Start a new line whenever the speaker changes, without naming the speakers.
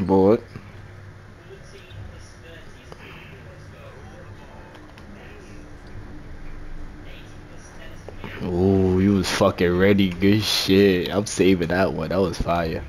Boy. Oh, you was fucking ready. Good shit. I'm saving that one. That was fire.